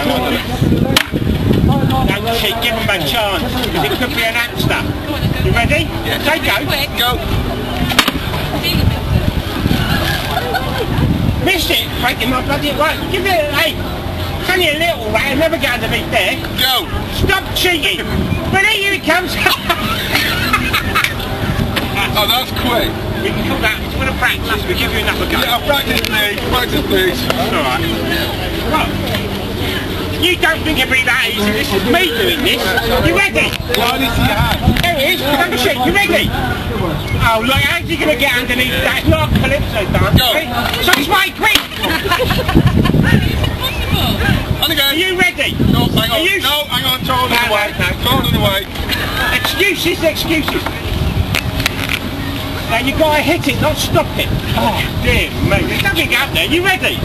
don't want it. Don't cheat, give him a chance, because it could be an hamster. You ready? Yeah. Say go. Go. Miss it, breaking my bloody right. Give it a hey. It's only a little rat, it'll never get underneath there. Go. Stop cheating. Ready, here it comes. Oh, that's quick. we can call that, it's for the practice, we give you another go. Yeah, practice please. Practice please. Alright. Right. You don't think it'll be that easy, this is me doing this. You ready? Well, I need to see your hand. There it is, come shit, you ready? Oh look, how's he gonna get underneath that? It's not a calypso dance. Go. So it's right, quick! On the go. Are you ready? No, hang on. Are you- No, hang on. Throw it away. Throw it away. Excuses, excuses. Now you gotta hit it, not stop it. Oh dear me, there's nothing out there. You ready?